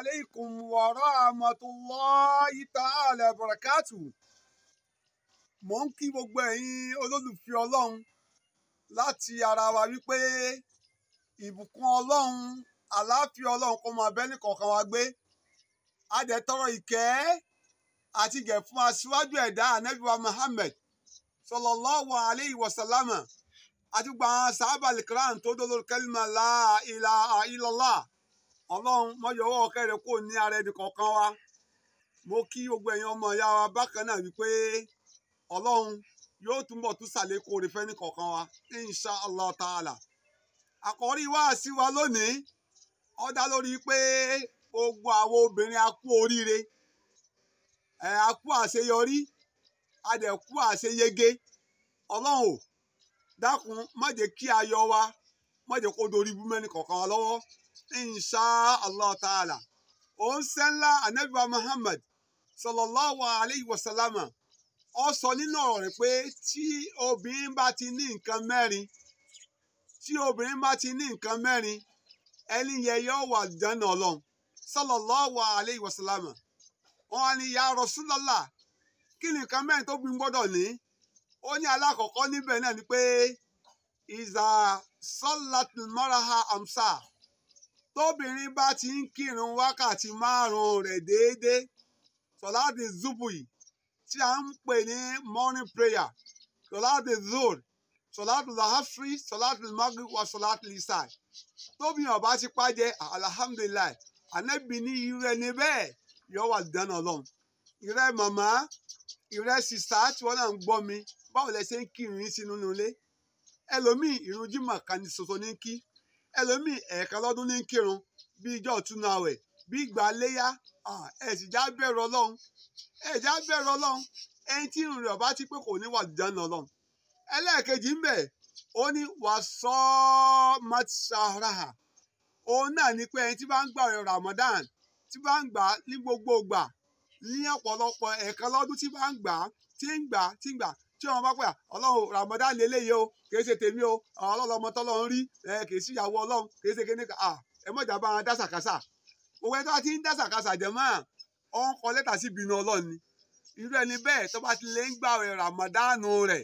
alaikum wa rahmatullahi ta'ala barakatuh. Mo ń kí gbogbo ẹ̀yin olólùfẹ́ Ọlọ́run láti ara wa wípé ìbùkún Ọlọ́run àlàáfíà Ọlọ́run kó máa bẹ́ nìkọ̀ọ̀kan wa gbé. A dẹ̀ tọrọ ìkẹ́ àti ìgẹ̀ fún aṣíwájú ẹ̀dá Ànábì wa Muhammad sallallahu alayhi wa sallama àti gbogbo àwọn sàhábà al-kiram tó dó lórí kẹ́límà la ilaha illallah ọlọ́run mọ́yọ̀wọ́ kẹrẹ kò ní ara ẹni kọ̀ọ̀kan wa. Mo kí gbogbo ẹ̀yin ọmọ ìyá wa bákan náà wípé ọlọ́run yóò túnbọ̀ tún ṣàlékún oore fẹ́ ní kọ̀ọ̀kan wa insha allah ta'ala àkọ́rí wáàsí wa lónìí ó dá lórí pé gbogbo àwọn obìnrin a kú oríire. Ẹ̀ a kú àṣeyọrí a dẹ̀ kú àṣeyege. Ọlọ́run ò dákun má jẹ́ kí ayọ̀ wa má jẹ́ kó dorí bú mẹ́ni kọ̀ọ̀kan wa lọ́wọ́ insha allah ta'ala òun sẹ́ńlá anabiwa muhammad sallallahu alayhi wa sallama ó sọ nínú ọ̀rọ̀ rẹ̀ pé tí obìnrin bá ti ní nǹkan mẹ́rin tí obìnrin bá ti ní nǹkan mẹ́rin ẹni yẹn yóò wà jẹ́nà ọlọ́run sallallahu alayhi wa sallama wọn á ní ya rasulallah kí ni nǹkan mẹ́rin tó gbin gbọ́dọ̀ ní? Ó ní alákọ̀ọ́kọ́ níbẹ̀ náà ni pé ìzà sọ́làtì mọ́raha amsa tóbìnrin bá ti ń kírun wákàtí márùn-ún rẹ̀ déédéé sọ̀láàtì zubuyi tí a ń pè ní morning prayer sọ̀láàtì zor sọ̀láàtì lahafri sọ̀láàtì maghrib wa sọ̀láàtì lisai tóbìnrin ọba ti pàjẹ́ alhamdulilayi anabi ní irú ẹni bẹ́ẹ̀ yóò wà dáná ọlọ́run. Ìrẹ́ màmá ìrẹ́ sista tí wọ́n náà ń gbọ́ mi báwo lẹ ṣe ń kírun sínú ilé? Ẹlòmíì ìrun jímọ̀ kan ní ṣoṣo ní kí ẹlòmíì ẹ̀ẹ̀kan lọ́dún ní kírun bí ijọ́ ìtúnu àwẹ̀ bí ìgbà léyà ẹ̀ já bẹ̀rù ọlọ́run ẹ̀ bẹ̀rù ọlọ́run ẹni tí irun rẹ̀ ọba ti pé kò ní wà dáná ọlọ́run. Ẹlẹ́ẹ̀kejì ń bẹ̀ ó ní wà sọ matsaraha òun náà ni pé ẹni tí bá ń gbà rẹ̀ Ramadan tí bá ń gbà ní gbogbo gbà ní ọ̀pọ̀lọpọ̀ ẹ̀ẹ̀kan lọ́dún tí bá ń gbà tí ń gbà tí ń gbà tí wọn bá pẹ ọlọ́run ramadan lélẹyìí o kìí ṣe tèmi o. Ọlọ́run ọmọ tọ́lọ́run rí. Kìí sí ìyàwó ọlọ́run kìí ṣe kíní à ẹ mọ̀jà bá wọn dásàkásà òwe tó bá ti ń dásàkásà jẹ mọ́ ọ ń kọ lẹ́tà sí ìbínú ọlọ́run ni. Irú ẹni bẹ́ẹ̀ tó bá ti lè ń gbà ramadan rẹ̀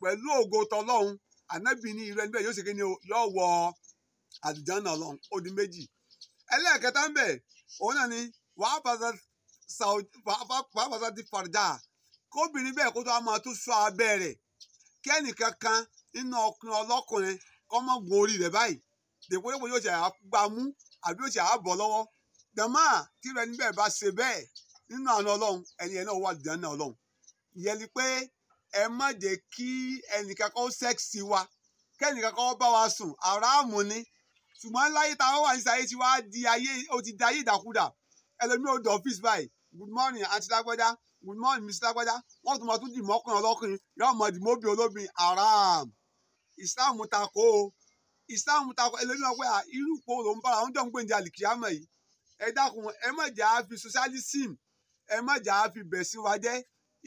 pẹ̀lú ògo tọlọ́run ànábì ní irú ẹni bẹ́ẹ̀ yóò ṣe kíní o yóò wọ àlùjánnà ọlọ́run ó di méjì. Ẹlẹ́ẹ̀kẹta ń bẹ̀ òun náà ni wàá bàtà ti fàrjà kóbìnrin bẹ́ẹ̀ kó tó a máa tún sọ abẹ́ rẹ̀ kí ẹnìkan kan nínú ọkùnrin ọlọ́kùnrin kọ́ mọ́ gun orí rẹ̀ báyìí. Dèpò dèpò yóò ṣe àgbà mú àbí yóò ṣe àbọ̀ lọ́wọ́. Dàmá tí rẹ̀ níbẹ̀ bá ṣe bẹ́ẹ̀ nínú àna ọlọ́run ẹni ẹ̀ náà wà dáná ọlọ́run. Ìyẹn ni pé ẹ má jẹ́ kí ẹnìkan kan sẹ́ẹ̀sì wa kí ẹnìkan kan bá wa sùn. Àràmù ni. Ṣùgbọ́n láyé táwọn wà ní sáyé tí wàá di ayé ó ti di ayé ìdàkudà. Ẹlòmíì ò dọ̀ ọ́fíìsì báyìí. Good morning àǹtí lágbájá good morning mr lágbájá wọn tún máa tún dì mọ́kùnrin ọlọ́kùnrin yóò máa dì mọ́bì olóbìn haram. Islam takò o. Islam takò ẹlẹ́mìíràn pé irú ipò ló ń bára àwọn jọ ń gbèǹde àlìkíyàmọ̀ yìí. Ẹ dákun ẹ má jà á fi socialism ẹ má jà á fi bẹ̀sìn wa jẹ́.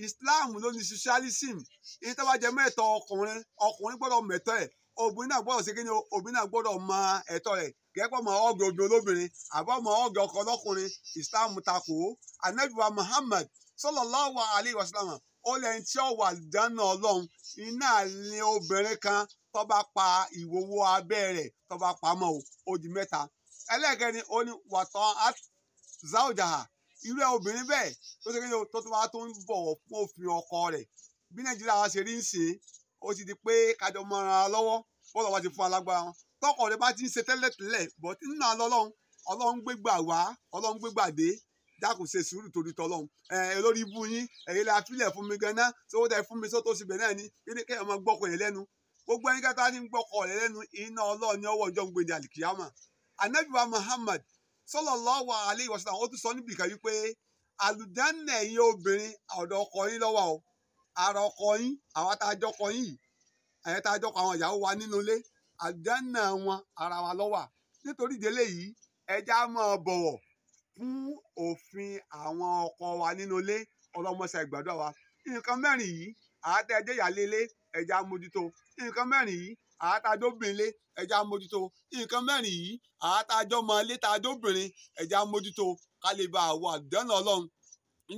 Islam ló ní socialism. Ní tó bá jẹ mẹ́tọ̀ ọkùnrin ọkùnrin gbọ́dọ̀ mẹ́tọ̀ ẹ̀ obìnrin náà gbọ́dọ̀ ṣe kíni obìnrin náà gbọ́dọ̀ mọ ẹ̀tọ́ rẹ̀. Kẹ́kọ̀ọ́ mọ ọ̀gẹ̀ obìnrin olóbìnrin àbọ̀ mọ ọ̀gẹ̀ ọkọ ọlọ́kùnrin islam takò anabiwa muhammad sallallahu alayhi wa sallam ó lẹ́yìn tí ó wà dáná ọlọ́run. Iná ní obìnrin kan tó bá pa ìwòwò abẹ́ rẹ̀ tó bá pa mọ́ ó mẹ́ta. Ẹlẹ́ẹ̀kẹrin ó ní wàtọ́ záwùjáhà irú obìnrin bẹ́ẹ̀ tó ṣe kéde tó tó wá tó ń bọ̀wọ̀ fún òfin ọkọ rẹ̀. Bí nàìjíríà wa ṣe rí ń sìn ó ti di pé kájọ mọ́ra lọ́wọ́ bọ́lá wa ti fún alágbára wọn. Tọkọ rẹ̀ bá ti ń ṣe tẹ́lẹ̀tẹ́lẹ̀ bọ̀ nínú àlọ́ ọlọ́run ọlọ́run gbégbà wá ọlọ́run gbégbà dé. Dákun ṣe sùúrù torí tọlọ́run. Ẹ lórí ibú yín ẹ̀yin la filẹ̀ fún mi ganan sówó tẹ fún mi sótó síbẹ̀ náà ni? Kíni kéèyàn máa gbọ́kọ̀ yẹn lẹ́nu? Gbogbo ẹni kẹta ní gbọ́kọ̀ rẹ̀ lẹ́nu iná ọlọ́run ní ọwọ́ ìjọ ń gbèdé àlìkìyàmà anabiwa muhammad sallallahu alayhi wa sallam ó tún sọ níbi kan wípé àlùjánnà ẹ̀yin obìnrin ọ̀dọ̀ ọkọ yín o ara ọkọ yín àwọn tá yín ẹ̀yẹ jọ kọ àwọn ìyàwó wa nínú ilé àlùjánnà wọn ara wa lọ́wọ́ nítorí ìdílé yìí ẹja máa bọ̀wọ̀ fún òfin àwọn ọkọ wa nínú ilé. Ọlọmọṣẹ ìgbàdúrà wa nǹkan mẹ́rin yìí àátẹ ẹjẹ ìyálélé ẹja mójútó. Nǹkan mẹ́rin yìí àtàdóbìnrin ẹja mójútó. Nǹkan mẹ́rin yìí àtàjọmọlé tàdóbìnrin ẹja mójútó. Ká lè bá àwọ àdánù ọlọ́run. Ní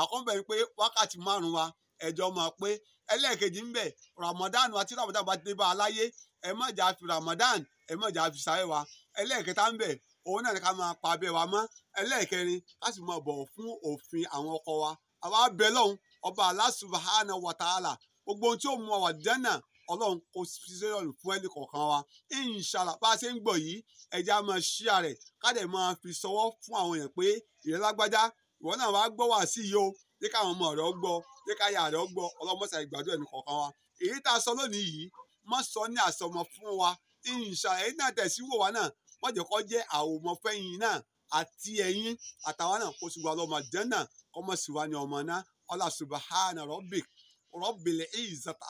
àkọ́bẹ̀ ni pé wákàtí márùn wa ẹjọ́ máa pé. Ẹlẹ́ẹ̀kejì ń bẹ̀ ramadan àti ramadan bá dé bá a láyé ẹ má jà fi ramadan ẹ má jà fi sáré wa. Ẹlẹ́ẹ̀kẹta ń bẹ̀ òun náà ni ká máa pa abẹ́ wa mọ́. Ẹlẹ́ẹ̀kẹrin ká sì máa bọ̀wọ̀ fún òfin àwọn ọkọ wa. Àwa bẹ lọ́hùn ọba Allah subhanahu wa ta'ala. Gbogbo ohun tí ó mú wa dánà ọlọ́run kò fi sẹ́yọ̀nù fún ẹnì kọ̀ọ̀kan wa. Inshallah bá a ṣe ń gbọ́ yìí ẹja máa ṣíà rẹ̀ ká dẹ̀ máa fi sọwọ́ fún àwọn èèyàn pé ìrẹ́lágbájá ìwọ náà wàá gbọ́ wá sí yìí o. Jẹ́ káwọn ọmọ rẹ̀ gbọ́ jẹ́ káyà rẹ̀ gbọ́. Ọlọ́mọṣà ìgbàdo ẹnì kọ̀ọ̀kan wa. Èyí tá a sọ lónìí yìí má sọ ní àsọmọ fún wa. Inshallah èyí náà tẹ̀sí wò wá náà wọ́n jẹ́ kó jẹ́ àwòmọ́ fẹ́yìn náà àti ẹ̀yin àtàwọn náà. Kó sì wà lọ́mọ jẹ́nà kọ́mọ sì wá ní ọmọ náà Allah subhana rabbik rabbil izzati.